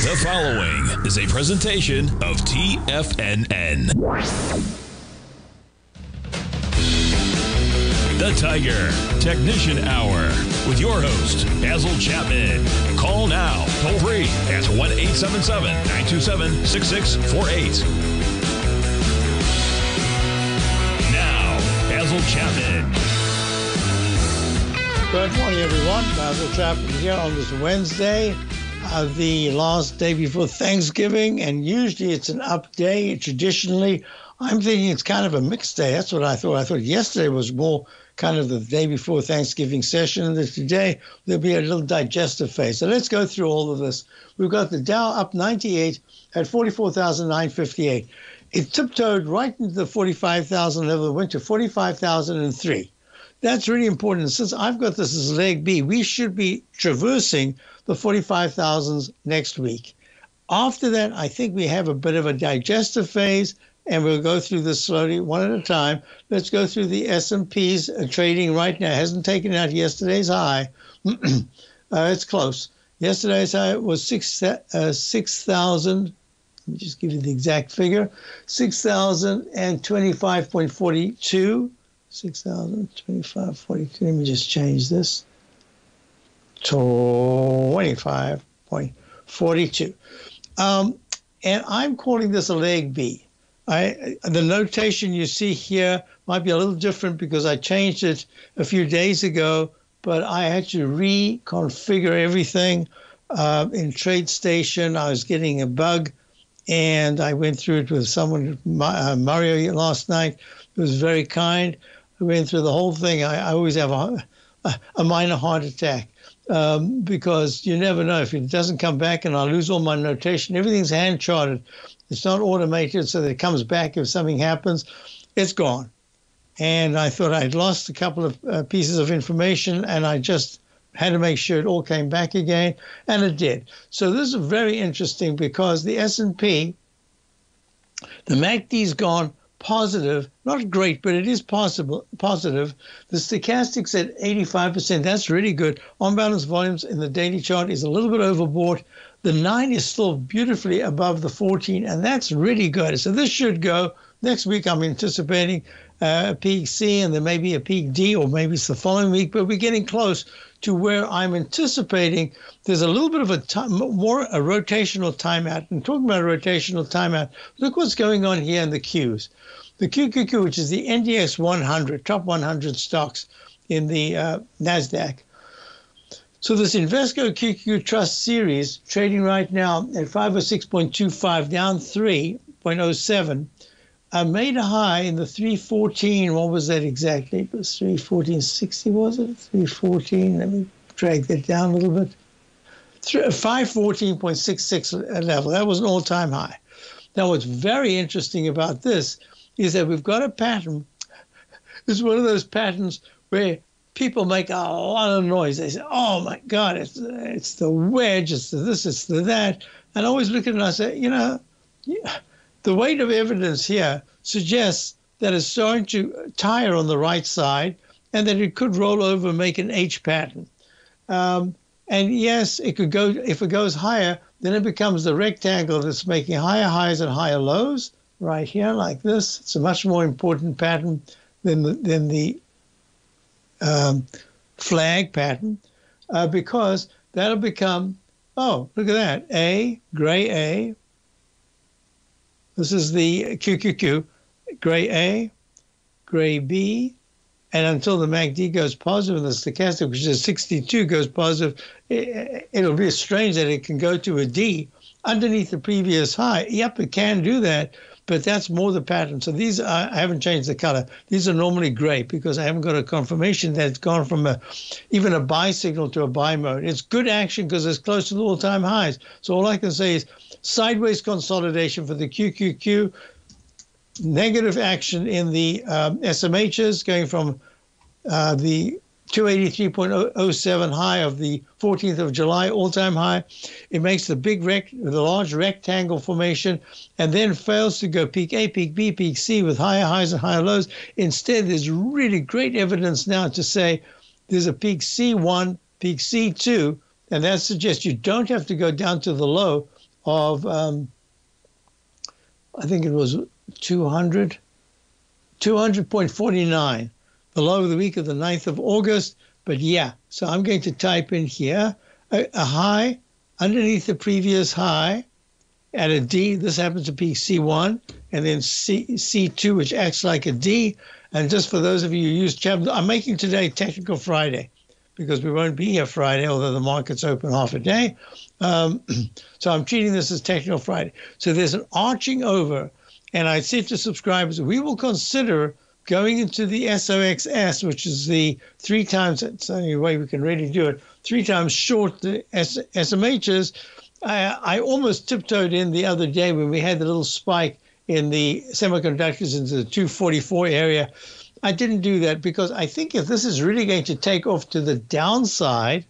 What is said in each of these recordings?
The following is a presentation of TFNN. The Tiger Technician Hour with your host, Basil Chapman. Call now, toll free at 1 877 927 6648. Now, Basil Chapman. Good morning, everyone. Basil Chapman here on this Wednesday, uh, the last day before Thanksgiving, and usually it's an up day. Traditionally, I'm thinking it's kind of a mixed day. That's what I thought. I thought yesterday was more kind of the day before Thanksgiving session, and today there'll be a little digestive phase. So let's go through all of this. We've got the Dow up 98 at 44,958. It tiptoed right into the 45,000 level. It went to 45,003. That's really important. Since I've got this as leg B, we should be traversing the 45,000s next week. After that, I think we have a bit of a digestive phase, and we'll go through this slowly, one at a time. Let's go through the S&Ps trading right now. It hasn't taken out yesterday's high. uh, it's close. Yesterday's high was six uh, six thousand. Let me just give you the exact figure: six thousand and twenty-five point forty-two. 6,025, 42. Let me just change this. 25.42. Um, and I'm calling this a leg B. I, the notation you see here might be a little different because I changed it a few days ago, but I had to reconfigure everything uh, in TradeStation. I was getting a bug, and I went through it with someone, uh, Mario, last night. It was very kind. I went through the whole thing. I, I always have a, a, minor heart attack um, because you never know if it doesn't come back and I lose all my notation. Everything's hand charted. It's not automated so that it comes back if something happens. It's gone. And I thought I'd lost a couple of uh, pieces of information and I just had to make sure it all came back again and it did. So this is very interesting because the S&P the MACD's gone positive, not great, but it is possible positive. The stochastics at 85%, that's really good. On balance volumes in the daily chart is a little bit overbought. The 9 is still beautifully above the 14, and that's really good. So this should go. Next week, I'm anticipating a peak C, and there may be a peak D, or maybe it's the following week, but we're getting close to where I'm anticipating there's a little bit of a time, more a rotational timeout. And talking about a rotational timeout, look what's going on here in the Qs. The QQQ, which is the NDX 100, top 100 stocks in the uh, NASDAQ. So this Invesco QQQ Trust series trading right now at 506.25, down 3.07, uh, made a high in the 314. What was that exactly? It was 314.60, was it? 314. Let me drag that down a little bit. 514.66 level. That was an all time high. Now, what's very interesting about this is that we've got a pattern. It's one of those patterns where people make a lot of noise. They say, "Oh my God, it's it's the wedge, it's the this, it's the that," and I always look at it and I say, you know, the weight of evidence here suggests that it's starting to tire on the right side, and that it could roll over and make an H pattern. Um, and yes, it could go if it goes higher, then it becomes the rectangle that's making higher highs and higher lows right here like this. It's a much more important pattern than the, than the um, flag pattern uh, because that'll become, oh, look at that, A, gray A. This is the QQQ, gray A, gray B, and until the MACD goes positive and the stochastic, which is 62, goes positive, it, it'll be strange that it can go to a D underneath the previous high. Yep, it can do that, but that's more the pattern. So these are, I haven't changed the color. These are normally gray because I haven't got a confirmation that it's gone from a even a buy signal to a buy mode. It's good action because it's close to the all-time highs. So all I can say is sideways consolidation for the QQQ, negative action in the um, SMHs going from uh, the 283.07 high of the 14th of July, all-time high. It makes the big rec- the large rectangle formation, and then fails to go peak A, peak B, peak C with higher highs and higher lows. Instead, there's really great evidence now to say there's a peak C1, peak C2, and that suggests you don't have to go down to the low of, um, I think it was 200, 200.49, the low of the week of the 9th of August. But yeah, so I'm going to type in here a, a high underneath the previous high at a D. This happens to be C1, and then C, C2, which acts like a D. And just for those of you who use chapter, I'm making today Technical Friday because we won't be here Friday, although the market's open half a day. Um, so I'm treating this as Technical Friday. So there's an arching over, and I said to subscribers, we will consider going into the SOXS, which is the three times, it's the only way we can really do it, three times short the SMHs. I, I almost tiptoed in the other day when we had the little spike in the semiconductors into the 244 area. I didn't do that because I think if this is really going to take off to the downside,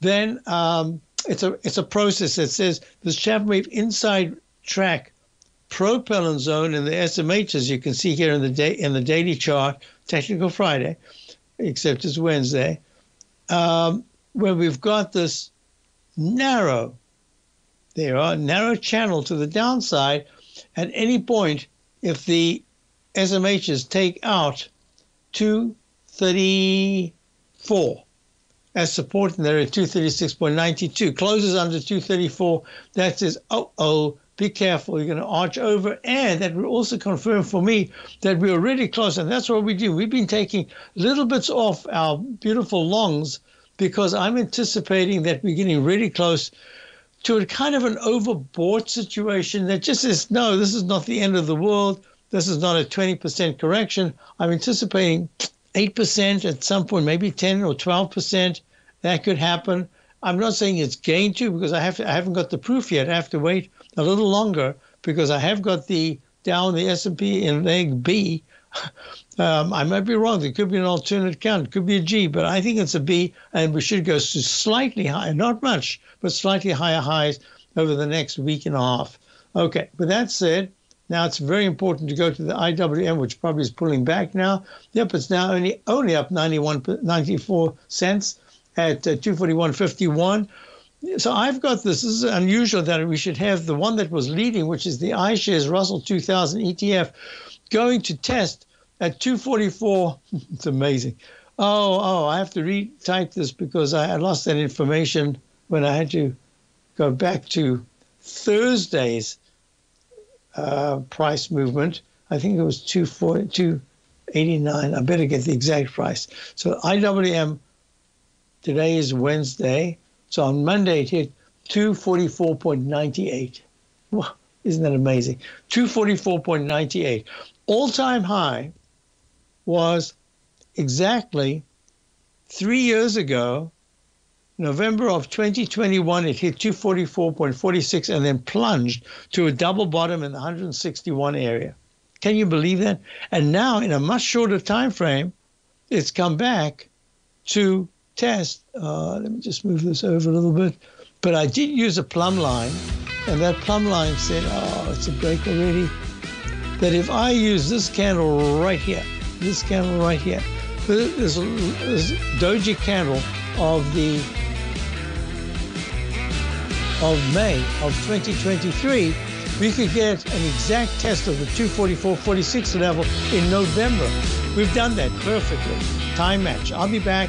then um, it's a it's a process that says this wave inside track propellant zone in the SMH, as you can see here in the day in the daily chart, technical Friday, except it's Wednesday, um, where we've got this narrow, there are narrow channel to the downside. At any point, if the SMHs take out 234 as support, and they're at 236.92, closes under 234, that says, oh, oh, be careful, you're going to arch over. And that will also confirm for me that we're already close. And that's what we do. We've been taking little bits off our beautiful longs because I'm anticipating that we're getting really close to a kind of an overbought situation that just says, no, this is not the end of the world. This is not a 20% correction. I'm anticipating 8% at some point, maybe 10 or 12%. That could happen. I'm not saying it's going to because I have to, I haven't got the proof yet. I have to wait a little longer because I have got the down the S&P in leg B. Um, I might be wrong. There could be an alternate count. It could be a G, but I think it's a B, and we should go to slightly higher, not much, but slightly higher highs over the next week and a half. Okay, with that said, now it's very important to go to the IWM, which probably is pulling back now. Yep, it's now only only up 91, 94 cents at uh, 241.51. So I've got this. This is unusual that we should have the one that was leading, which is the iShares Russell 2000 ETF, going to test at 244. it's amazing. Oh, oh, I have to retype this because I, lost that information when I had to go back to Thursday's uh, price movement. I think it was 289. I better get the exact price. So IWM today is Wednesday. So on Monday it hit 244.98. Wow, isn't that amazing? 244.98. All time high was exactly three years ago November of 2021, it hit 244.46 and then plunged to a double bottom in the 161 area. Can you believe that? And now, in a much shorter time frame, it's come back to test. Uh, let me just move this over a little bit. But I did use a plumb line, and that plumb line said, "Oh, it's a break already." That if I use this candle right here, this candle right here, this, this doji candle of the of May of 2023, we could get an exact test of the 244.46 level in November. We've done that perfectly. Time match. I'll be back.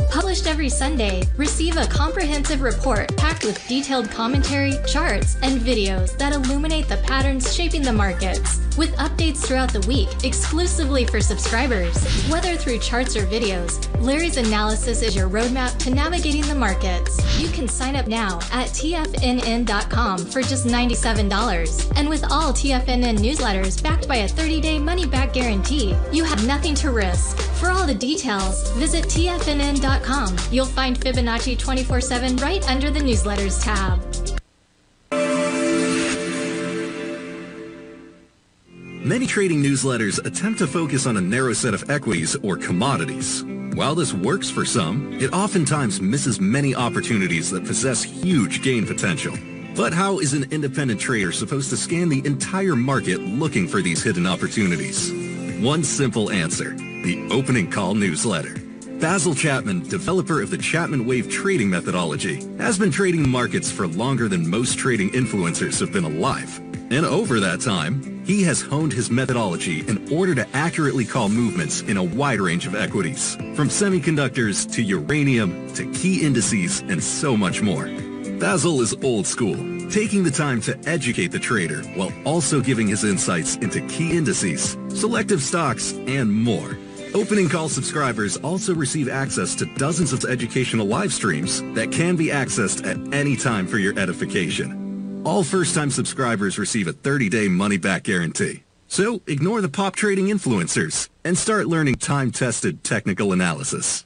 Published every Sunday, receive a comprehensive report packed with detailed commentary, charts, and videos that illuminate the patterns shaping the markets, with updates throughout the week exclusively for subscribers. Whether through charts or videos, Larry's analysis is your roadmap to navigating the markets. You can sign up now at TFNN.com for just $97. And with all TFNN newsletters backed by a 30 day money back guarantee, you have nothing to risk. For all the details, visit TFNN.com. You'll find Fibonacci 24 7 right under the newsletters tab. Many trading newsletters attempt to focus on a narrow set of equities or commodities. While this works for some, it oftentimes misses many opportunities that possess huge gain potential. But how is an independent trader supposed to scan the entire market looking for these hidden opportunities? One simple answer, the opening call newsletter. Basil Chapman, developer of the Chapman Wave trading methodology, has been trading markets for longer than most trading influencers have been alive. And over that time, he has honed his methodology in order to accurately call movements in a wide range of equities, from semiconductors to uranium to key indices and so much more. Basil is old school, taking the time to educate the trader while also giving his insights into key indices, selective stocks, and more. Opening call subscribers also receive access to dozens of educational live streams that can be accessed at any time for your edification. All first-time subscribers receive a 30-day money-back guarantee. So ignore the pop trading influencers and start learning time-tested technical analysis.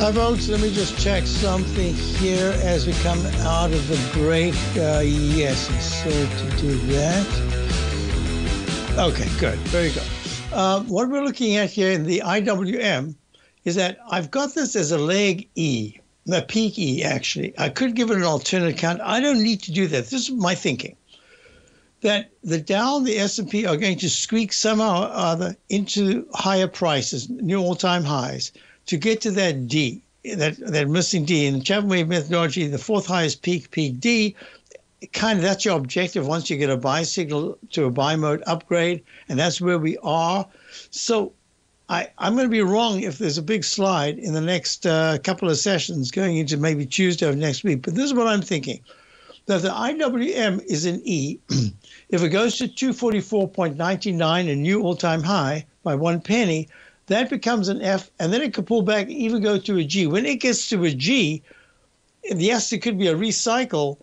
Uh, folks, let me just check something here as we come out of the break. Uh, yes, I said to do that. Okay, good. Very good. Uh, what we're looking at here in the IWM is that I've got this as a leg E, a peak E, actually. I could give it an alternate count. I don't need to do that. This is my thinking. That the Dow and the S&P are going to squeak somehow or other into higher prices, new all-time highs to get to that D, that, that missing D. In the Chapman Wave methodology, the fourth highest peak, peak D, kind of that's your objective once you get a buy signal to a buy mode upgrade, and that's where we are. So I, I'm going to be wrong if there's a big slide in the next uh, couple of sessions going into maybe Tuesday of next week. But this is what I'm thinking that the IWM is an E. if it goes to 244.99, a new all time high by one penny, that becomes an F, and then it could pull back, even go to a G. When it gets to a G, yes, it could be a recycle,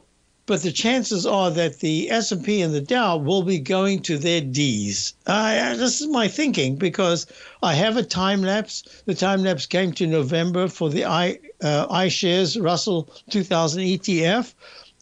but the chances are that the S&P and the Dow will be going to their Ds. Uh, this is my thinking because I have a time lapse. The time lapse came to November for the I uh, iShares Russell 2000 ETF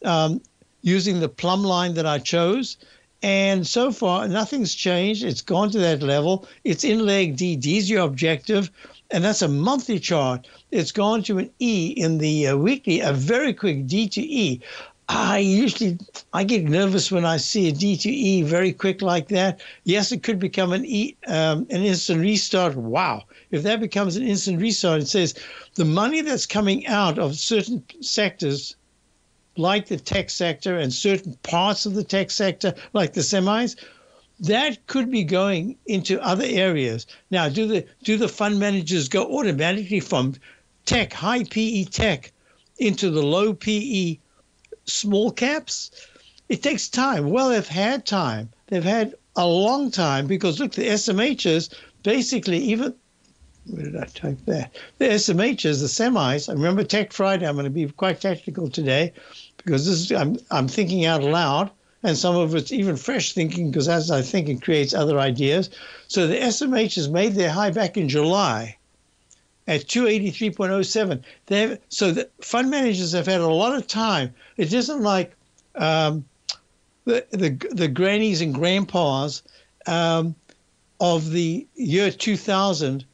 um, using the plumb line that I chose. And so far, nothing's changed. It's gone to that level. It's in leg D. D is your objective. And that's a monthly chart. It's gone to an E in the uh, weekly, a very quick D to E. I usually I get nervous when I see a D to E very quick like that. Yes, it could become an E, um, an instant restart. Wow! If that becomes an instant restart, it says the money that's coming out of certain sectors like the tech sector and certain parts of the tech sector, like the semis, that could be going into other areas. Now, do the do the fund managers go automatically from tech, high PE tech, into the low PE small caps? It takes time. Well, they've had time. They've had a long time because look, the SMHs basically even where did I type that? The SMHs, the semis. I remember Tech Friday. I'm going to be quite technical today because this is I'm I'm thinking out loud, and some of it's even fresh thinking because as I think it creates other ideas. So the SMH has made their high back in July at 283.07. They have, so the fund managers have had a lot of time. It isn't like um, the, the the grannies and grandpas. Um, of the year 2000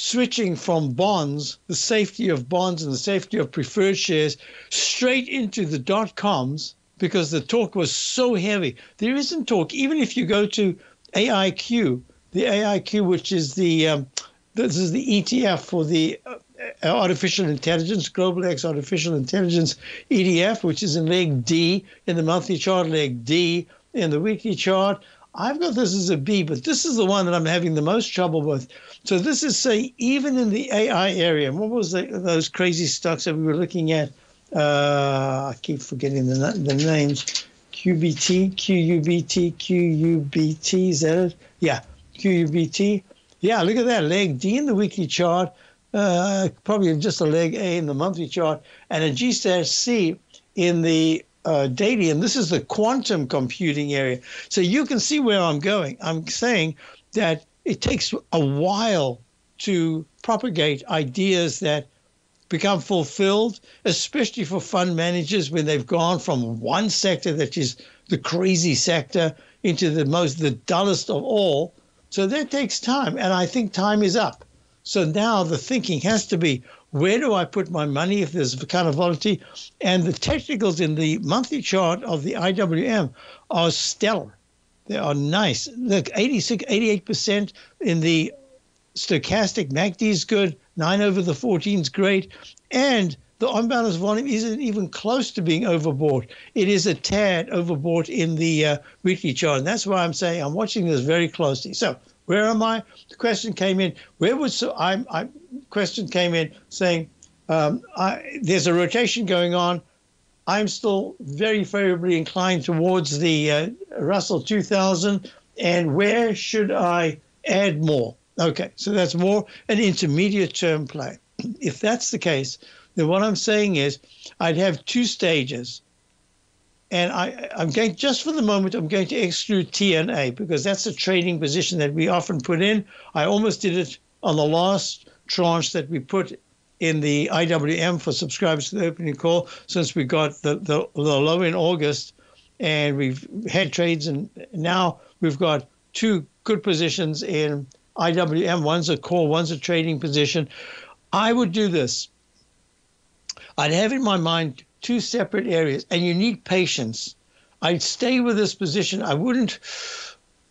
switching from bonds, the safety of bonds and the safety of preferred shares, straight into the dot coms because the talk was so heavy. There isn't talk, even if you go to AIQ, the AIQ, which is the um, this is the ETF for the uh, artificial intelligence, Global X Artificial Intelligence ETF, which is in leg D in the monthly chart, leg D in the weekly chart. I've got this as a B, but this is the one that I'm having the most trouble with. So this is say even in the AI area. What was the, those crazy stocks that we were looking at? Uh, I keep forgetting the the names. QBT, QUBT, QUBT. Is that it? Yeah, QUBT. Yeah, look at that leg D in the weekly chart. Uh, probably just a leg A in the monthly chart, and a G star C in the uh, daily, and this is the quantum computing area. So you can see where I'm going. I'm saying that it takes a while to propagate ideas that become fulfilled, especially for fund managers when they've gone from one sector that is the crazy sector into the most the dullest of all. So that takes time, and I think time is up. So now the thinking has to be where do I put my money if there's a kind of volatility? And the technicals in the monthly chart of the IWM are stellar. They are nice. Look, 86, 88% in the stochastic MACD is good. 9 over the 14 is great. And the on-balance volume isn't even close to being overbought. It is a tad overbought in the uh, weekly chart. And that's why I'm saying I'm watching this very closely. So where am I? The question came in. Where was so I? I question came in saying um, I, there's a rotation going on. I'm still very favorably inclined towards the uh, Russell 2000. And where should I add more? Okay, so that's more an intermediate term play. If that's the case, then what I'm saying is I'd have two stages and I, I'm going just for the moment, I'm going to exclude TNA because that's a trading position that we often put in. I almost did it on the last tranche that we put in the IWM for subscribers to the opening call since we got the, the, the low in August and we've had trades and now we've got two good positions in IWM. One's a call, one's a trading position. I would do this. I'd have in my mind two separate areas, and you need patience. I'd stay with this position. I wouldn't.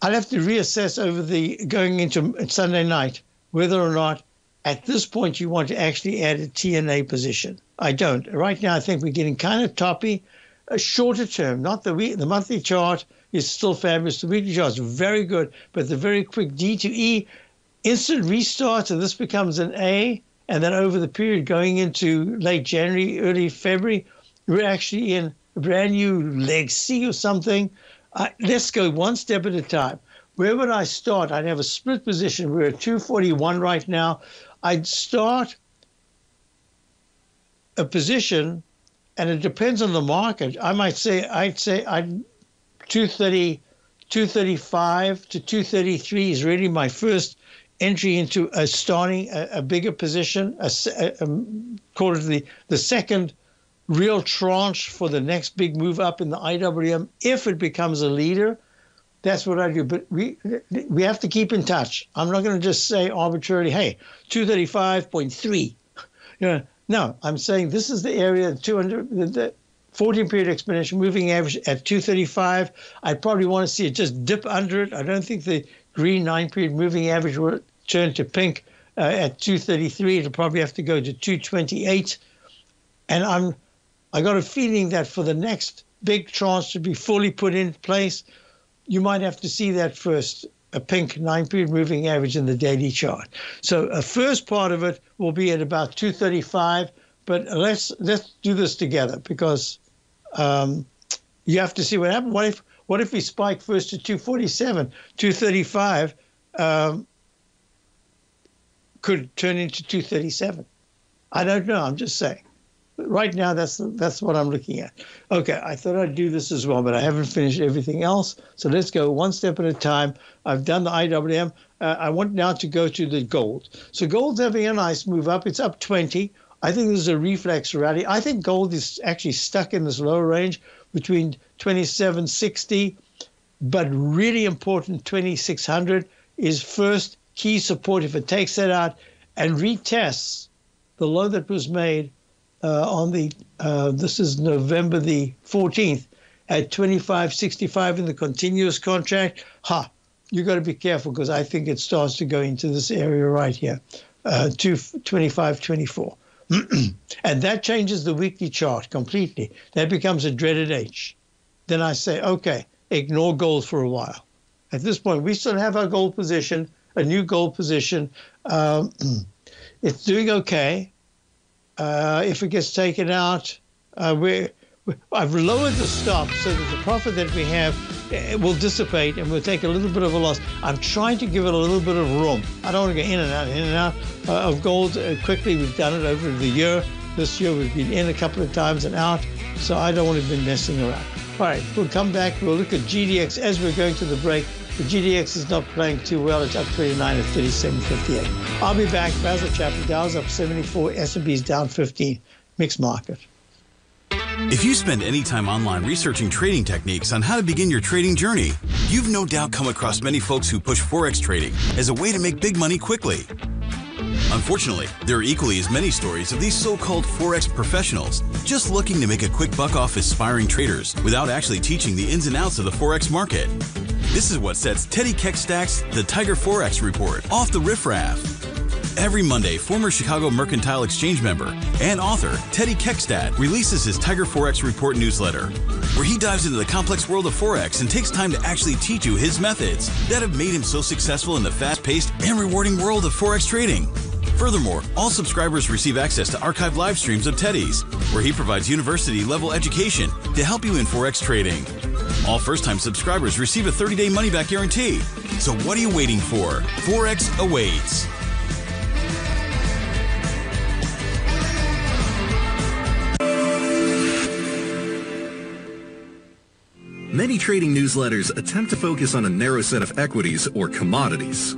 I'd have to reassess over the going into Sunday night whether or not at this point you want to actually add a TNA position. I don't. Right now, I think we're getting kind of toppy. A shorter term, not the week, the monthly chart is still fabulous. The weekly chart is very good, but the very quick D to E instant restart, and this becomes an A, and then over the period going into late January, early February, we're actually in a brand new leg C or something. Uh, let's go one step at a time. Where would I start? I'd have a split position. We're at 241 right now. I'd start a position, and it depends on the market. I might say I'd say I'd 230, 235 to 233 is really my first entry into a starting a, a bigger position. A, a, um, a, call it the the second real tranche for the next big move up in the IWM if it becomes a leader. That's what I do. But we we have to keep in touch. I'm not going to just say arbitrarily, hey, 235.3. You know, no, I'm saying this is the area, 200, the 14 period exponential moving average at 235. I probably want to see it just dip under it. I don't think the green nine period moving average will turn to pink uh, at 233. It'll probably have to go to 228. And I'm I got a feeling that for the next big tranche to be fully put in place, you might have to see that first a pink nine period moving average in the daily chart. So a first part of it will be at about 235, but let's let's do this together because um, you have to see what happens. What if what if we spike first to 247, 235 um, could turn into 237? I don't know. I'm just saying right now that's that's what I'm looking at. Okay, I thought I'd do this as well, but I haven't finished everything else. So let's go one step at a time. I've done the IWM. Uh, I want now to go to the gold. So gold's having a nice move up. It's up 20. I think this is a reflex rally. I think gold is actually stuck in this lower range between 2760, but really important 2600 is first key support. If it takes that out and retests the low that was made on the, uh, this is November the 14th at 25.65 in the continuous contract, ha, you got to be careful because I think it starts to go into this area right here, uh, to 25.24. and that changes the weekly chart completely. That becomes a dreaded H. Then I say, okay, ignore gold for a while. At this point, we still have our gold position, a new gold position. Um, it's doing okay. Uh, if it gets taken out, uh, we I've lowered the stop so that the profit that we have eh, will dissipate and we'll take a little bit of a loss. I'm trying to give it a little bit of room. I don't want to go in and out, in and out uh, of gold uh, quickly. We've done it over the year. This year we've been in a couple of times and out, so I don't want to be messing around. All right, we'll come back. We'll look at GDX as we're going to the break. The GDX is not playing too well. It's up 29 at 37.58. I'll be back. Basil Chapman. Dow's up 74. S&P's down 15. Mixed market. If you spend any time online researching trading techniques on how to begin your trading journey, you've no doubt come across many folks who push Forex trading as a way to make big money quickly. Unfortunately, there are equally as many stories of these so-called Forex professionals just looking to make a quick buck off aspiring traders without actually teaching the ins and outs of the Forex market. This is what sets Teddy Keckstadt's The Tiger Forex Report off the riffraff. Every Monday, former Chicago Mercantile Exchange member and author Teddy Keckstadts releases his Tiger Forex Report newsletter, where he dives into the complex world of Forex and takes time to actually teach you his methods that have made him so successful in the fast paced and rewarding world of Forex trading. Furthermore, all subscribers receive access to archived live streams of Teddy's, where he provides university level education to help you in Forex trading. All first time subscribers receive a 30 day money back guarantee. So, what are you waiting for? Forex awaits. Many trading newsletters attempt to focus on a narrow set of equities or commodities.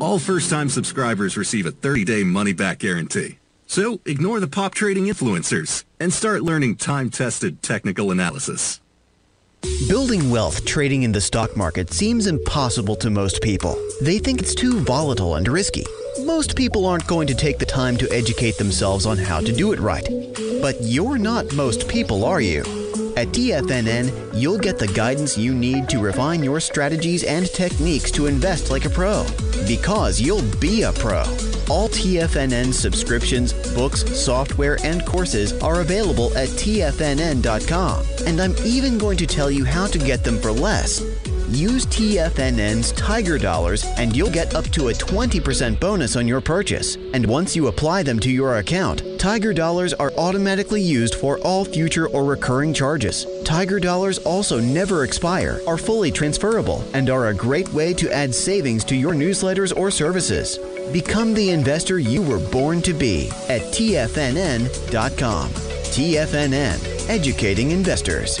All first-time subscribers receive a 30-day money-back guarantee. So ignore the pop trading influencers and start learning time-tested technical analysis. Building wealth trading in the stock market seems impossible to most people. They think it's too volatile and risky. Most people aren't going to take the time to educate themselves on how to do it right. But you're not most people, are you? At TFNN, you'll get the guidance you need to refine your strategies and techniques to invest like a pro. Because you'll be a pro. All TFNN subscriptions, books, software, and courses are available at TFNN.com. And I'm even going to tell you how to get them for less. Use TFNN's Tiger Dollars and you'll get up to a 20% bonus on your purchase. And once you apply them to your account, Tiger Dollars are automatically used for all future or recurring charges. Tiger Dollars also never expire, are fully transferable, and are a great way to add savings to your newsletters or services. Become the investor you were born to be at TFNN.com. TFNN, educating investors.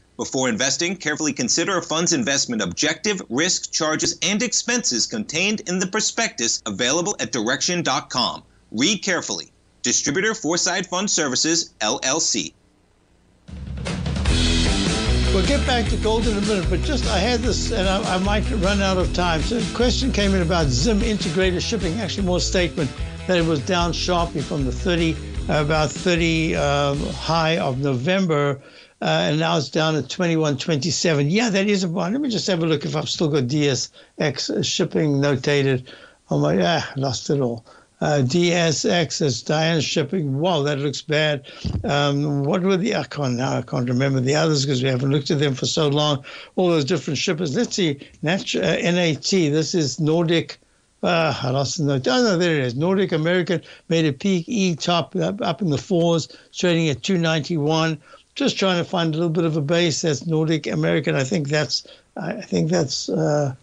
Before investing, carefully consider a fund's investment objective, risk, charges, and expenses contained in the prospectus available at direxion.com. Read carefully. Distributor Foreside Fund Services, LLC. We'll get back to gold in a minute, but just I had this, and I, I might run out of time. So, a question came in about Zim integrated shipping. Actually, more statement that it was down sharply from the 30, uh, about 30 um, high of November, uh, and now it's down at 21.27. Yeah, that is a one. Let me just have a look if I've still got DSX shipping notated. Oh my, ah, lost it all. Uh, DSX is Diana shipping. Wow, that looks bad. Um, what were the? I can't now. I can't remember the others because we haven't looked at them for so long. All those different shippers. Let's see. Nat, uh, NAT. This is Nordic. Uh, I lost the note. Oh, no, there it is. Nordic American made a peak E top up, up in the fours, trading at 291. Just trying to find a little bit of a base. That's Nordic American. I think that's. I think that's. Uh,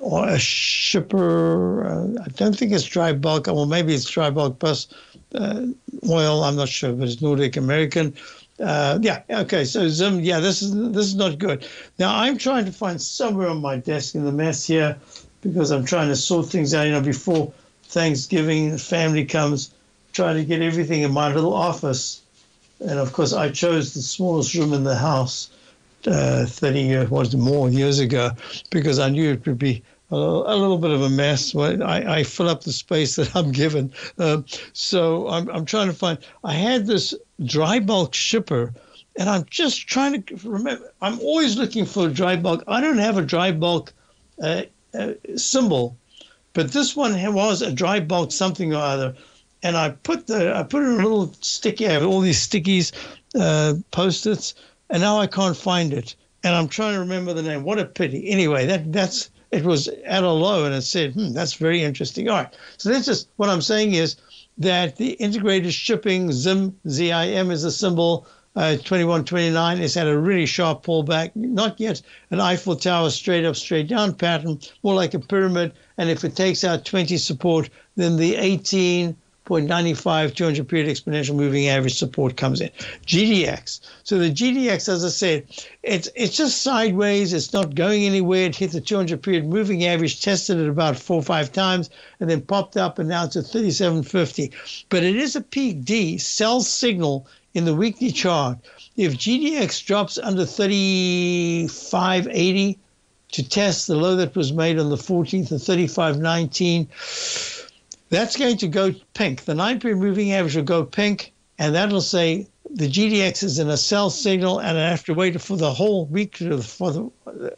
or a shipper. Uh, I don't think it's dry bulk. Well, maybe it's dry bulk plus uh, oil. I'm not sure, but it's Nordic American. Uh, yeah. Okay. So Zim. Yeah. This is this is not good. Now I'm trying to find somewhere on my desk in the mess here because I'm trying to sort things out. You know, before Thanksgiving, family comes, trying to get everything in my little office, and of course I chose the smallest room in the house. Uh, 30 years, was more years ago, because I knew it would be a, a little bit of a mess. I, I fill up the space that I'm given. Um, so I'm, I'm trying to find. I had this dry bulk shipper, and I'm just trying to remember. I'm always looking for a dry bulk. I don't have a dry bulk uh, uh, symbol, but this one was a dry bulk something or other. And I put the I put in a little sticky. I have all these stickies, uh, post-its, and now I can't find it. And I'm trying to remember the name. What a pity. Anyway, that that's it was at a low and it said, hmm, that's very interesting. All right. So that's just what I'm saying is that the integrated shipping, ZIM, ZIM is a symbol. Uh, 2129 has had a really sharp pullback, not yet an Eiffel Tower straight up, straight down pattern, more like a pyramid. And if it takes out 20 support, then the 18 0.95 200 period exponential moving average support comes in. GDX. So the GDX, as I said, it's it's just sideways. It's not going anywhere. It hit the 200 period moving average, tested it about four or five times, and then popped up and now it's at 37.50. But it is a peak D sell signal in the weekly chart. If GDX drops under 35.80 to test the low that was made on the 14th of 35.19 that's going to go pink. The nine period moving average will go pink, and that'll say the GDX is in a sell signal, and I have to wait for the whole week for the,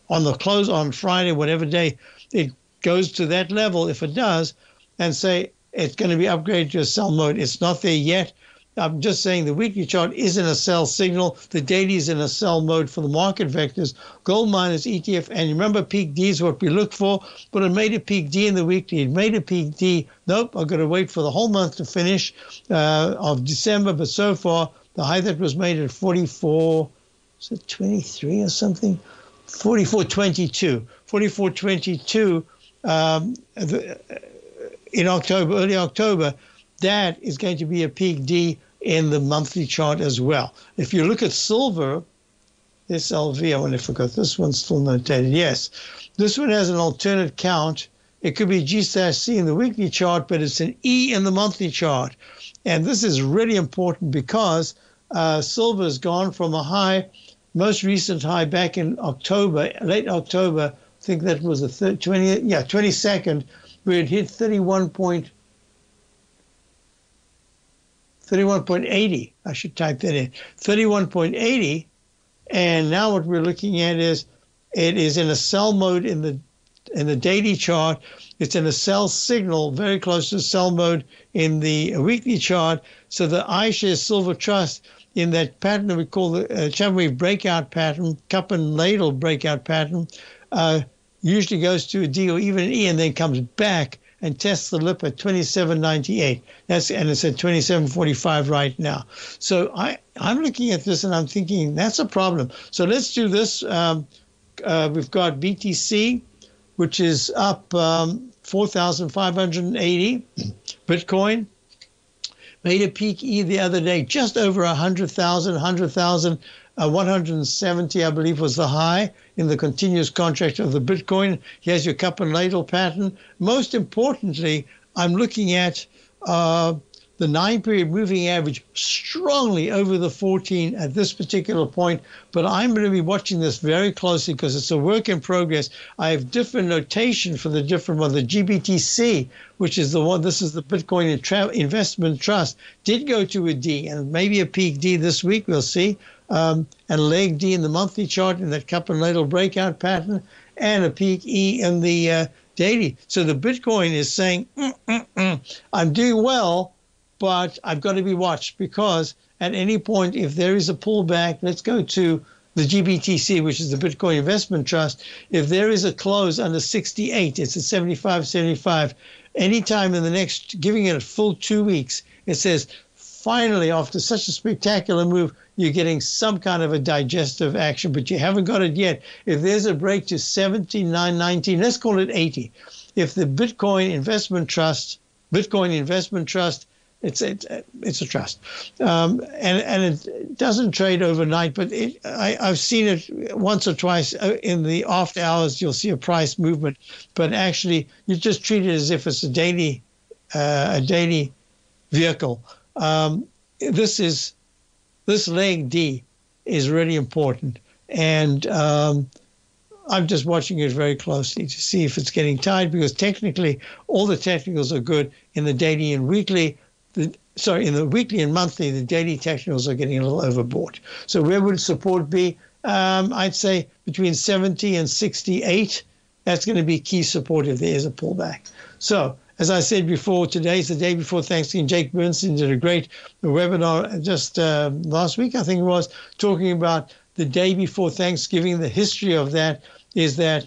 on the close on Friday, whatever day it goes to that level. If it does, and say it's going to be upgraded to a sell mode. It's not there yet. I'm just saying the weekly chart isn't a sell signal. The daily is in a sell mode for the market vectors. Gold miners, ETF, and remember peak D is what we look for, but it made a peak D in the weekly. It made a peak D. Nope, I've got to wait for the whole month to finish uh, of December, but so far the high that was made at 44, is it 23 or something? 44.22. 44.22 um, in October, early October that is going to be a peak D in the monthly chart as well. If you look at silver, this LV, I wonder if I got this one still notated. Yes, this one has an alternate count. It could be G C in the weekly chart, but it's an E in the monthly chart. And this is really important because uh, silver has gone from a high, most recent high back in October, late October. I think that was the third, 20, yeah, 22nd, where it hit 31 point 31.80. I should type that in. 31.80. And now what we're looking at is it is in a sell mode in the in the daily chart. It's in a sell signal, very close to sell mode in the weekly chart. So the iShares Silver Trust in that pattern that we call the uh, channel wave breakout pattern, cup and ladle breakout pattern, uh, usually goes to a D or even an E and then comes back and test the lip at 27.98. That's and it's at 27.45 right now. So I I'm looking at this and I'm thinking that's a problem. So let's do this. Um, uh, we've got BTC, which is up um, 4,580. Bitcoin made a peak E the other day, just over 100,000, 100,000. Uh, 170, I believe, was the high in the continuous contract of the Bitcoin. Here's your cup and ladle pattern. Most importantly, I'm looking at uh, the nine period moving average strongly over the 14 at this particular point. But I'm going to be watching this very closely because it's a work in progress. I have different notation for the different one. The GBTC, which is the one, this is the Bitcoin Investment Trust, did go to a D and maybe a peak D this week. We'll see. Um, and leg D in the monthly chart in that cup and ladle breakout pattern, and a peak E in the uh, daily. So the Bitcoin is saying, mm, mm, mm, I'm doing well but I've got to be watched because at any point, if there is a pullback, let's go to the GBTC, which is the Bitcoin Investment Trust. If there is a close under 68, it's at 75, 75. Anytime in the next, giving it a full two weeks, it says, finally, after such a spectacular move, you're getting some kind of a digestive action, but you haven't got it yet. If there's a break to 79, 19, let's call it 80. If the Bitcoin Investment Trust, Bitcoin Investment Trust it's it's it's a trust, um, and and it doesn't trade overnight. But it, I, I've seen it once or twice uh, in the after hours. You'll see a price movement, but actually you just treat it as if it's a daily uh, a daily vehicle. Um, this is this leg D is really important, and um, I'm just watching it very closely to see if it's getting tied because technically all the technicals are good in the daily and weekly the sorry, in the weekly and monthly, the daily technicals are getting a little overbought. So where would support be? Um, I'd say between 70 and 68. That's going to be key support if there is a pullback. So as I said before, today's the day before Thanksgiving. Jake Bernstein did a great webinar just uh, last week, I think it was, talking about the day before Thanksgiving. The history of that is that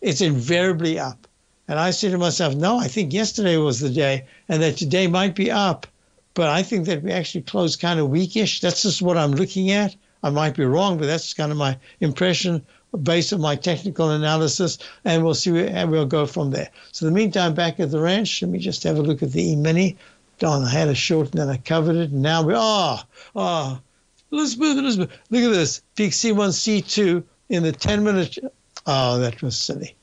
it's invariably up. And I said to myself, no, I think yesterday was the day and that today might be up. But I think that we actually closed kind of weakish. That's just what I'm looking at. I might be wrong, but that's kind of my impression based on my technical analysis. And we'll see where we'll go from there. So in the meantime, back at the ranch, let me just have a look at the E-mini. Don, I had a short and then I covered it. And now we are. oh, oh, Elizabeth, Elizabeth, look at this. Peak C1, C2 in the 10 minute. Oh, that was silly.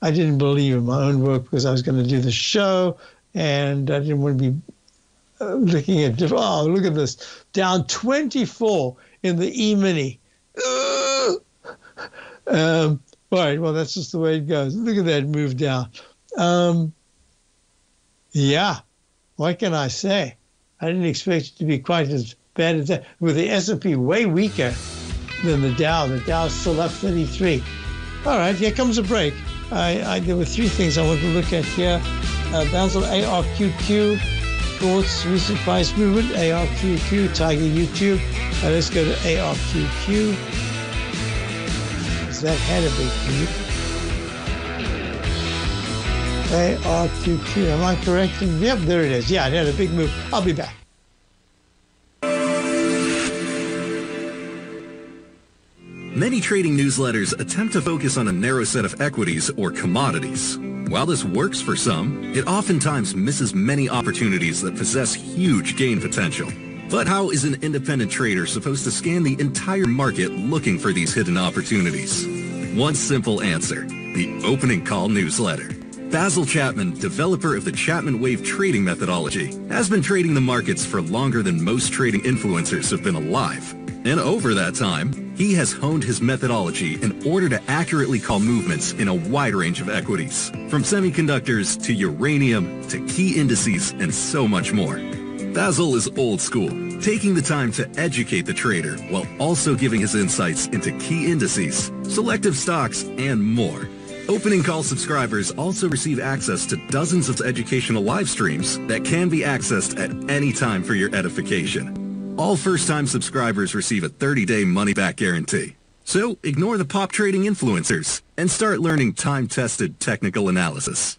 I didn't believe in my own work because I was going to do the show and I didn't want to be uh, looking at. Oh, look at this. Down 24 in the E Mini. Um, all right, well, that's just the way it goes. Look at that move down. Um, yeah, what can I say? I didn't expect it to be quite as bad as that. With the S&P way weaker than the Dow. The Dow's still up 33. All right, here comes a break. I, I, there were three things I want to look at here. Uh, Basil ARQQ, Thoughts, Recent Price Movement, ARQQ, Tiger YouTube. Uh, let's go to ARQQ. Is that had a big move? ARQQ, am I correct? Yep, there it is. Yeah, it had a big move. I'll be back. Many trading newsletters attempt to focus on a narrow set of equities or commodities. While this works for some, it oftentimes misses many opportunities that possess huge gain potential. But how is an independent trader supposed to scan the entire market looking for these hidden opportunities? One simple answer, the opening call newsletter. Basil Chapman, developer of the Chapman Wave trading methodology, has been trading the markets for longer than most trading influencers have been alive. And over that time, he has honed his methodology in order to accurately call movements in a wide range of equities, from semiconductors to uranium to key indices and so much more. Basil is old school, taking the time to educate the trader while also giving his insights into key indices, selective stocks, and more. Opening call subscribers also receive access to dozens of educational live streams that can be accessed at any time for your edification. All first-time subscribers receive a 30-day money-back guarantee. So ignore the pop trading influencers and start learning time-tested technical analysis.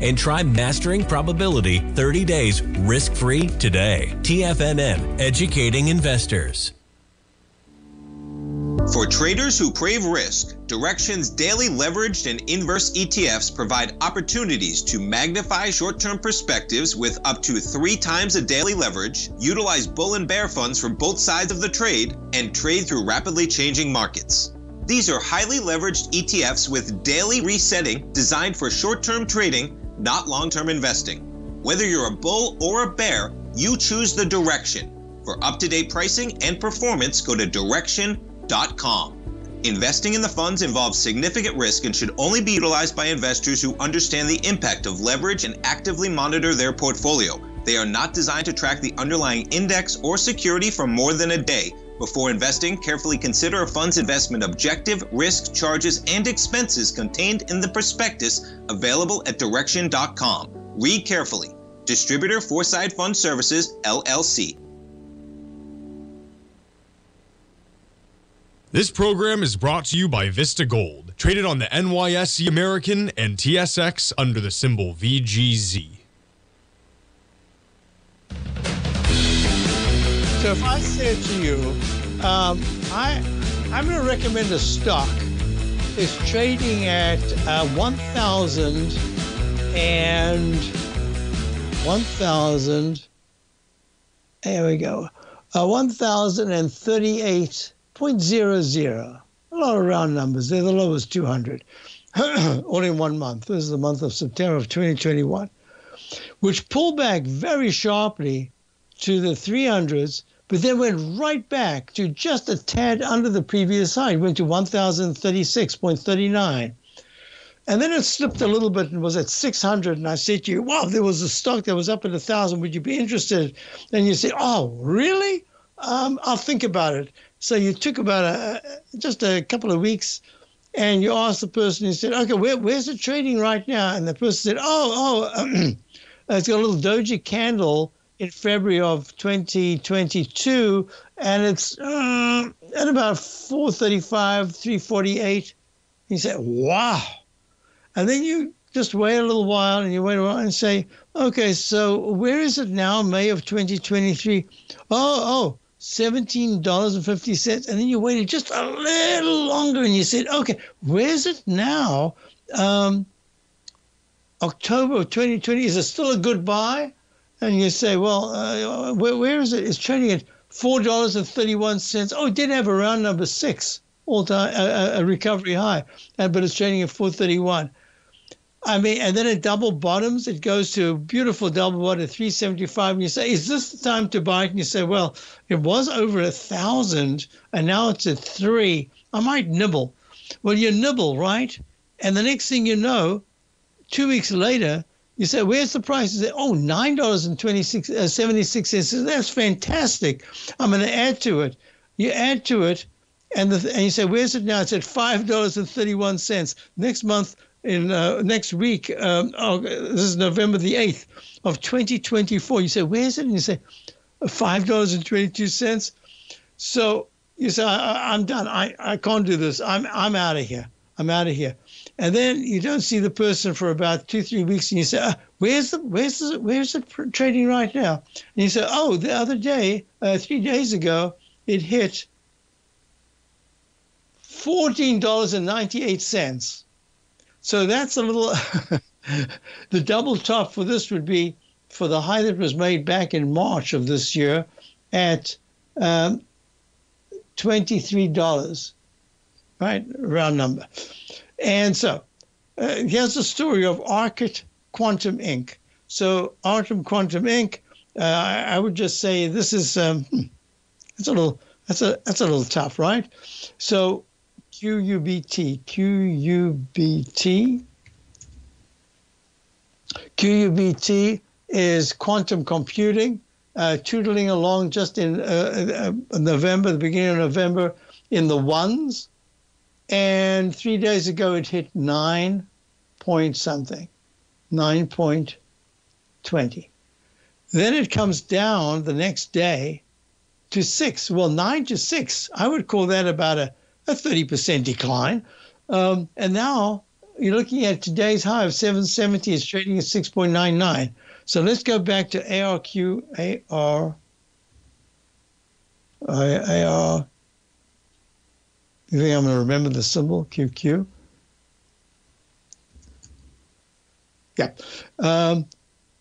and try Mastering Probability 30 days risk free today. TFNN, educating investors. For traders who crave risk, Direxion's daily leveraged and inverse ETFs provide opportunities to magnify short term perspectives with up to three times a daily leverage, utilize bull and bear funds from both sides of the trade, and trade through rapidly changing markets. These are highly leveraged ETFs with daily resetting designed for short term trading, not long term investing. Whether you're a bull or a bear, you choose the direction. For up to date pricing and performance, go to direxion.com. Investing in the funds involves significant risk and should only be utilized by investors who understand the impact of leverage and actively monitor their portfolio. They are not designed to track the underlying index or security for more than a day. Before investing, carefully consider a fund's investment objective, risk, charges, and expenses contained in the prospectus available at direxion.com. Read carefully. Distributor Foreside Fund Services, LLC. This program is brought to you by Vista Gold, traded on the NYSE American and TSX under the symbol VGZ. So if I said to you, um, I, I'm going to recommend a stock. It's trading at uh, 1,000 and 1,000. There we go. Uh, 1,038.00. A lot of round numbers. They're the lowest 200. All in one month. This is the month of September of 2021, which pulled back very sharply to the 300s, but then went right back to just a tad under the previous high. Went to 1,036.39. And then it slipped a little bit and was at 600. And I said to you, wow, there was a stock that was up at 1,000. Would you be interested? And you said, oh, really? Um, I'll think about it. So you took about a, just a couple of weeks and you asked the person, you said, okay, where, where's it trading right now? And the person said, oh, oh, it's got a little doji candle in February of 2022, and it's uh, at about 435, 348. You said, wow. And then you just wait a little while and you wait a while and say, okay, so where is it now, May of 2023? Oh, oh, $17.50. And then you waited just a little longer and you said, okay, where's it now? Um, October of 2020, is it still a good buy? And you say, well, uh, where, where is it? It's trading at $4.31. Oh, it did have a round number six, all time, a, uh, uh, a recovery high, and, but it's trading at 431. I mean, and then it double bottoms. It goes to a beautiful double bottom at 375. And you say, is this the time to buy it? And you say, well, it was over a thousand and now it's at three. I might nibble. Well, you nibble, right? And the next thing you know, two weeks later, you say, where's the price? You say, oh, $9.26, uh, 76 cents. That's fantastic. I'm going to add to it. You add to it, and, the, and you say, where's it now? It's at $5.31. Next month, in uh, next week, um, oh, this is November the 8th of 2024. You say, where's it? And you say, $5.22. So you say, I, am done. I, I can't do this. I'm, I'm out of here. I'm out of here. And then you don't see the person for about two, three weeks, and you say, uh, "Where's the where's the where's it trading right now?" And you say, "Oh, the other day, uh, three days ago, it hit fourteen dollars and ninety eight cents." So that's a little. the double top for this would be for the high that was made back in March of this year at um, twenty three dollars, right? Round number. And so uh, here's the story of Arqit Quantum Inc. So Arqit Quantum Inc. Uh, I, would just say this is um, hmm, it's a little that's a that's a little tough, right? So QUBT QUBT QUBT is quantum computing, uh, tootling along just in uh, uh, November, the beginning of November, in the ones. And three days ago, it hit nine point something, 9.20. Then it comes down the next day to six. Well, nine to six, I would call that about a, a 30% decline. Um, and now you're looking at today's high of 770, it's trading at 6.99. So let's go back to ARQ, AR, AR. You think I'm going to remember the symbol, QQ? Yeah. Um,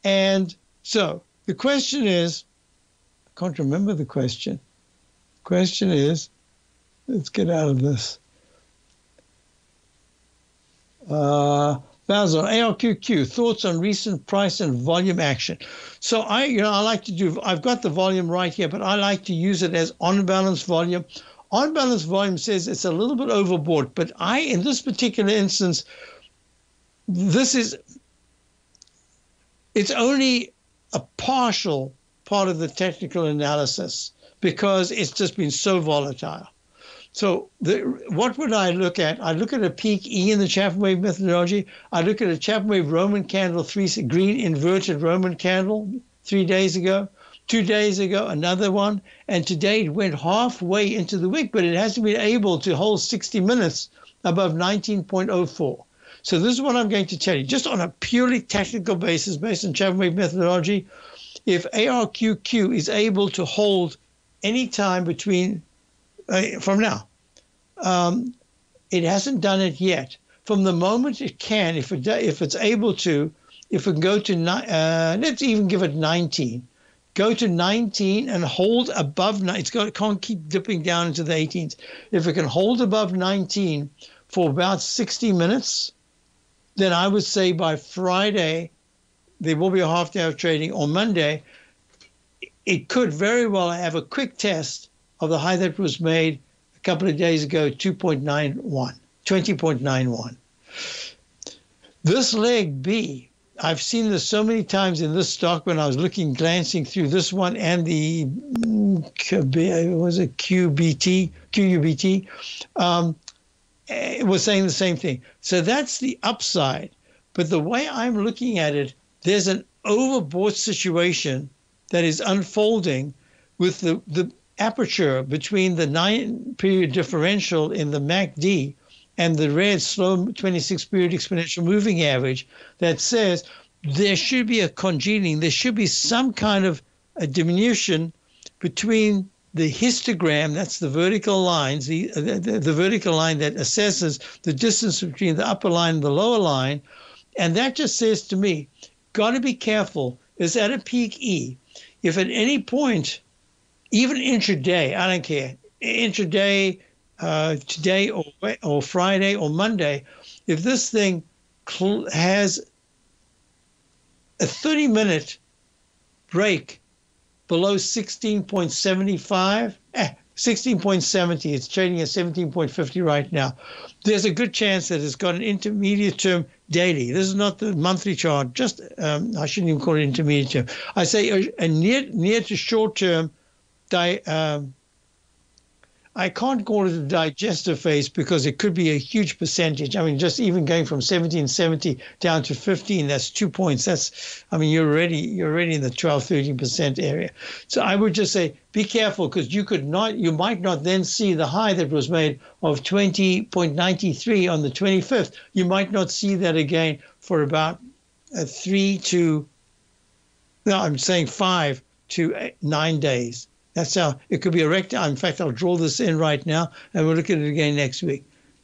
and so the question is, I can't remember the question. Question is, let's get out of this. Uh, Basil, ARQQ, thoughts on recent price and volume action. So I, you know, I like to do, I've got the volume right here, but I like to use it as on balance volume. On balance volume says it's a little bit overbought, but I, in this particular instance, this is, it's only a partial part of the technical analysis because it's just been so volatile. So the, what would I look at? I look at a peak E in the Chapman wave methodology. I look at a Chapman wave Roman candle, three green inverted Roman candle three days ago. Two days ago, another one. And today it went halfway into the wick, but it hasn't been able to hold 60 minutes above 19.04. So this is what I'm going to tell you, just on a purely technical basis, based on wave methodology. If ARQQ is able to hold any time between uh, from now. Um, it hasn't done it yet. From the moment it can, if it if it's able to, if it can go to uh, let's even give it 19, go to 19 and hold above. It's can't keep dipping down into the 18s. If it can hold above 19 for about 60 minutes, then I would say by Friday there will be a half day of trading. On Monday, it could very well have a quick test of the high that was made a couple of days ago, 2.91, 20.91. This leg B, I've seen this so many times in this stock when I was looking, glancing through this one and the mm, uh, was it QBT, QUBT, um, it was saying the same thing. So that's the upside. But the way I'm looking at it, there's an overbought situation that is unfolding with the, the aperture between the nine period differential in the MACD and the red slow 26 period exponential moving average that says there should be a congealing, there should be some kind of a diminution between the histogram, that's the vertical lines, the, the, the vertical line that assesses the distance between the upper line and the lower line. And that just says to me, got to be careful, is at a peak E. If at any point even intraday, I don't care, intraday, uh, today or, or Friday or Monday, if this thing cl- has a 30 minute break below 16.75, eh, 16.70, it's trading at 17.50 right now. There's a good chance that it's got an intermediate term daily. This is not the monthly chart, just, um, I shouldn't even call it intermediate term. I say a, a near, near to short term di- um, I can't call it a digestive phase because it could be a huge percentage. I mean, just even going from 1770 down to 15, that's two points. That's, I mean, you're already you're already in the 12, 13 percent area. So I would just say be careful because you could not, you might not then see the high that was made of 20.93 on the 25th. You might not see that again for about a three to, no, I'm saying five to uh, nine days. That's how it could be a rectangle. In fact, I'll draw this in right now and we'll look at it again next week.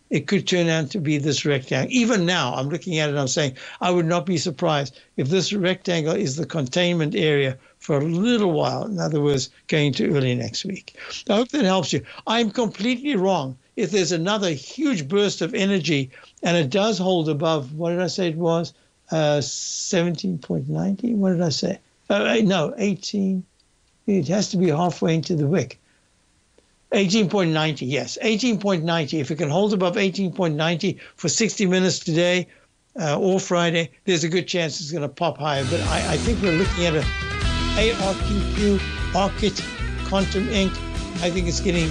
It could turn out to be this rectangle. Even now, I'm looking at it, and I'm saying I would not be surprised if this rectangle is the containment area for a little while. In other words, going to early next week. I hope that helps you. I'm completely wrong. If there's another huge burst of energy and it does hold above, what did I say it was? Uh, 17.90? What did I say? Uh, no, 18. It has to be halfway into the wick. 18.90, yes, 18.90. If it can hold above 18.90 for 60 minutes today, uh, or Friday, there's a good chance it's going to pop higher. But I, I think we're looking at a ARQQ, Arqit Quantum Inc. I think it's getting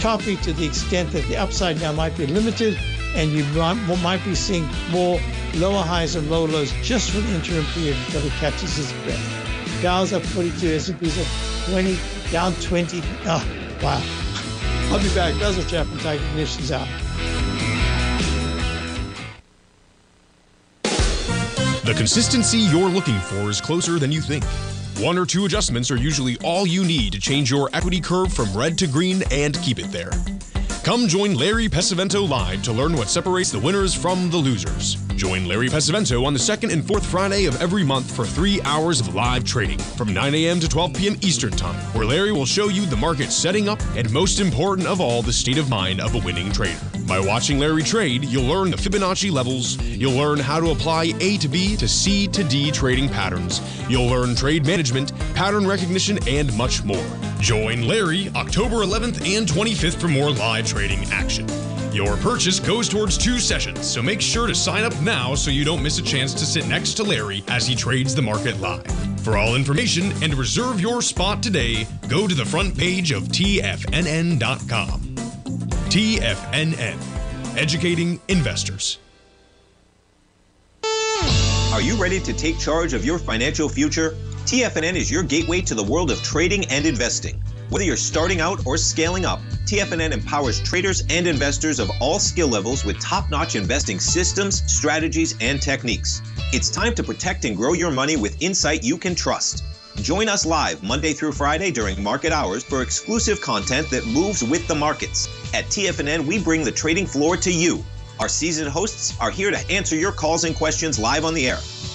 toppy to the extent that the upside now might be limited and you might, might be seeing more lower highs and low lows just for the interim period until it catches its breath. Dow's up 42, S&P's up 20, down 20. Oh, wow. I'll be back. Basil Chapman, Tiger Ignitions out. The consistency you're looking for is closer than you think. One or two adjustments are usually all you need to change your equity curve from red to green and keep it there. Come join Larry Pesavento live to learn what separates the winners from the losers. Join Larry Pesavento on the second and fourth Friday of every month for three hours of live trading from 9 a.m. to 12 p.m. Eastern Time, where Larry will show you the market setting up and, most important of all, the state of mind of a winning trader. By watching Larry trade, you'll learn the Fibonacci levels, you'll learn how to apply A to B to C to D trading patterns, you'll learn trade management, pattern recognition, and much more. Join Larry October 11th and 25th for more live trading action. Your purchase goes towards two sessions, so make sure to sign up now so you don't miss a chance to sit next to Larry as he trades the market live. For all information and reserve your spot today, go to the front page of TFNN.com. TFNN, educating investors. Are you ready to take charge of your financial future? TFNN is your gateway to the world of trading and investing. Whether you're starting out or scaling up, TFNN empowers traders and investors of all skill levels with top notch investing systems, strategies, and techniques. It's time to protect and grow your money with insight you can trust. Join us live Monday through Friday during market hours for exclusive content that moves with the markets. At TFNN, we bring the trading floor to you. Our seasoned hosts are here to answer your calls and questions live on the air.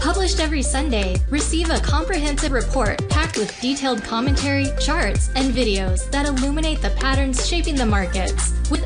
Published every Sunday, receive a comprehensive report packed with detailed commentary, charts, and videos that illuminate the patterns shaping the markets, with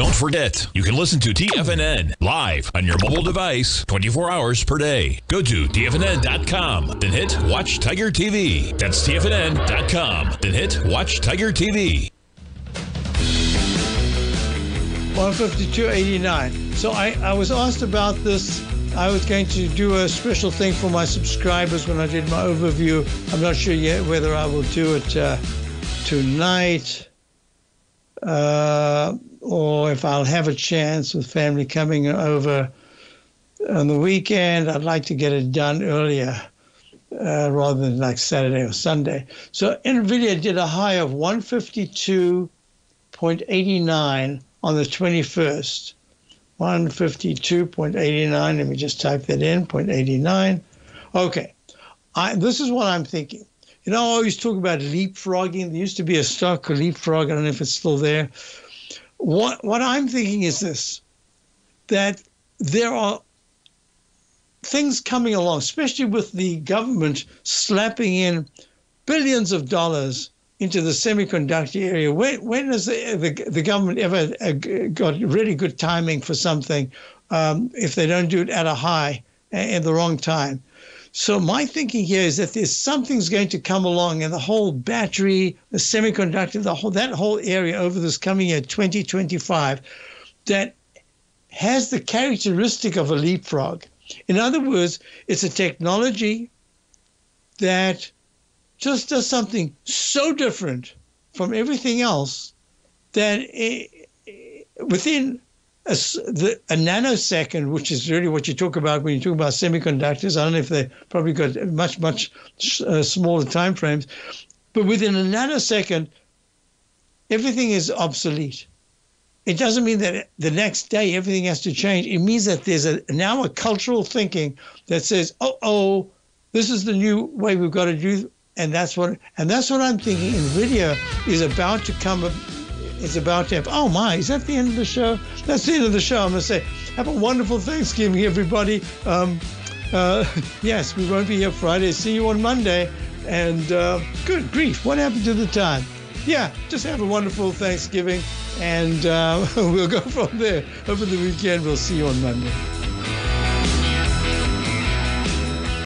Don't forget, you can listen to TFNN live on your mobile device 24 hours per day. Go to TFNN.com, then hit Watch Tiger TV. That's TFNN.com, then hit Watch Tiger TV. 152.89. So I, I was asked about this. I was going to do a special thing for my subscribers when I did my overview. I'm not sure yet whether I will do it uh, tonight. Uh, or if I'll have a chance with family coming over on the weekend, I'd like to get it done earlier uh, rather than like Saturday or Sunday. So NVIDIA did a high of 152.89 on the 21st. 152.89. Let me just type that in 0.89. Okay. I, this is what I'm thinking. You know, I always talk about leapfrogging. There used to be a stock called Leapfrog. I don't know if it's still there what what I'm thinking is this: that there are things coming along, especially with the government slapping in billions of dollars into the semiconductor area. When when has the the, the government ever uh, got really good timing for something um, if they don't do it at a high at the wrong time? So my thinking here is that there's something's going to come along, and the whole battery, the semiconductor, the whole that whole area over this coming year, 2025, that has the characteristic of a leapfrog. In other words, it's a technology that just does something so different from everything else that it, within a, the, a, nanosecond, which is really what you talk about when you talk about semiconductors. I don't know if they probably got much, much uh, smaller time frames, but within a nanosecond, everything is obsolete. It doesn't mean that the next day everything has to change. It means that there's a now a cultural thinking that says, "Oh, oh, this is the new way we've got to do," and that's what and that's what I'm thinking. Nvidia is about to come is about to have. Oh my, is that the end of the show? That's the end of the show. I'm going to say, have a wonderful Thanksgiving, everybody. Um, uh, yes, we won't be here Friday. See you on Monday. And uh, good grief, what happened to the time? Yeah, just have a wonderful Thanksgiving, and uh, we'll go from there. Over the weekend, we'll see you on Monday.